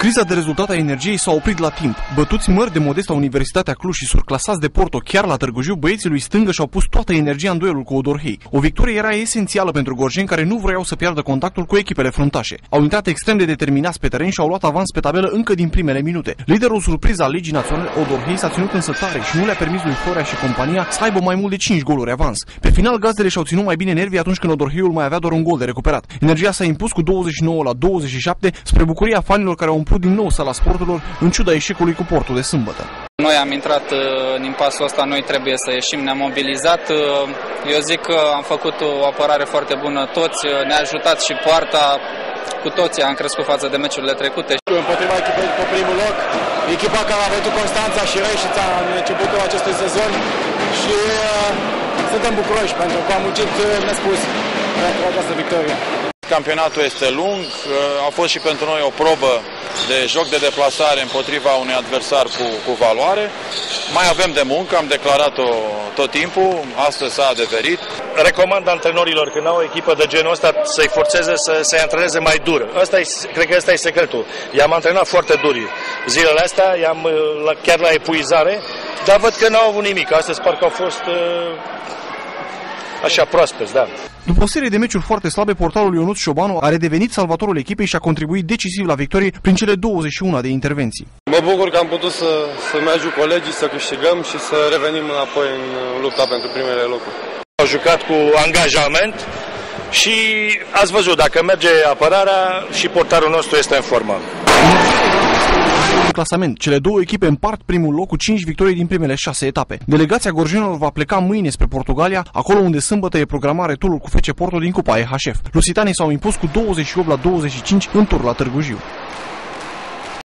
Criza de rezultat a energiei s-a oprit la timp. Bătuți mări de modesta Universitatea Cluj și surclasați de Porto chiar la Târgu Jiu, băieții lui stângă și-au pus toată energia în duelul cu Odorhei. O victorie era esențială pentru gorjeni care nu vreau să piardă contactul cu echipele fruntașe. Au intrat extrem de determinați pe teren și au luat avans pe tabelă încă din primele minute. Liderul surpriz al Ligii Naționale, Odorhei, s-a ținut însă tare și nu le-a permis lui Florea și compania să aibă mai mult de 5 goluri avans. Pe final, gazdele și-au ținut mai bine nervii atunci când Odorheiul mai avea doar un gol de recuperat. Energia s-a impus cu 29 la 27 spre bucuria fanilor care au umplut din nou sala sporturilor în ciuda eșecului cu portul de sâmbătă. Noi am intrat uh, în impasul ăsta, noi trebuie să ieșim, ne-am mobilizat. Uh, eu zic că am făcut o apărare foarte bună toți, uh, ne-a ajutat și poarta, cu toții am crescut față de meciurile trecute. Împotriva echipei pe primul loc, echipa care a bătut Constanța și Reșița în începutul acestui sezon și uh, suntem bucuroși pentru că am muncit nespus pentru această victorie. Campionatul este lung, a fost și pentru noi o probă de joc de deplasare împotriva unui adversar cu, cu valoare. Mai avem de muncă, am declarat-o tot timpul, astăzi s-a adeverit. Recomand antrenorilor când au o echipă de genul ăsta să-i forțeze să se antreneze mai dur. Asta e, cred că ăsta e secretul. I-am antrenat foarte duri zilele astea, i-am chiar la epuizare, dar văd că n-au avut nimic. Astăzi parcă au fost așa proaspeți, da. După o serie de meciuri foarte slabe, portarul Ionuț Șobanu a redevenit salvatorul echipei și a contribuit decisiv la victorie prin cele 21 de intervenții. Mă bucur că am putut să, să-mi ajut colegii, să câștigăm și să revenim înapoi în lupta pentru primele locuri. Au jucat cu angajament și ați văzut, dacă merge apărarea și portarul nostru este în formă în clasament. Cele două echipe împart primul loc cu 5 victorii din primele 6 etape. Delegația gorjenilor va pleca mâine spre Portugalia, acolo unde sâmbătă e programat returul cu FC Porto din Cupa EHF. Lusitanii s-au impus cu 28 la 25 în tur la Târgu Jiu.